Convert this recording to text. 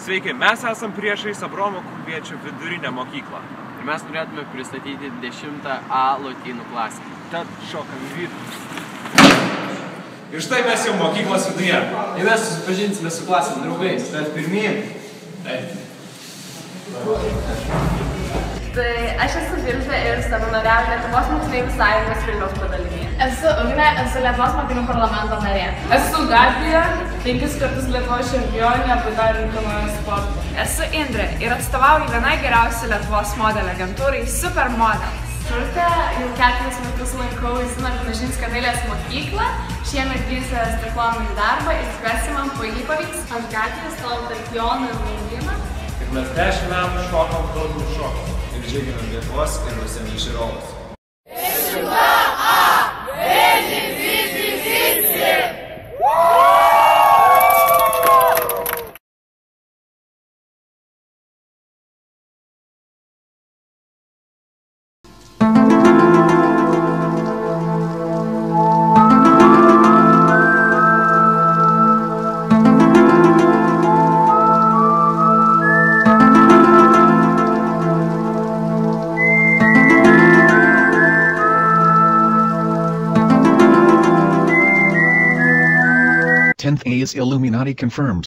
Sveiki, mes esam priešais Abromo Kulviečio vidurinę mokyklą. Ir mes norėtume pristatyti 10 A lotynų klasę. Tad šokam į vidų. Ir štai mes jau mokyklos viduje. Ir mes susipažinsime su klasės draugais. Tad pirmieji. Tai aš esu Vilbė ir savanoriauju Lietuvos moksleivių sąjungos Vilniaus padalinyje. Esu Ugnė, esu Lietuvos mokinių parlamento narė. Esu Gabija, penkis kartus Lietuvos čempionė padarinkomojo sporto. Esu Indrė ir atstovauju vienai geriausių Lietuvos modelio agentūrai Supermodels. Urte, jau keturis metus lankau Izina Vidažinskio dailės mokyklą. Šiemet grįžęs diplominį darbą ir tikiuosi man puikiai pavyks. Ant gatvės stovi tarp Jono ir Lauryno. Ir mes dešimt metų šokam kalbų šoką. Ir džiuginam Lietuvos ir užsienio žiūrovus. 10th A's Illuminati confirmed.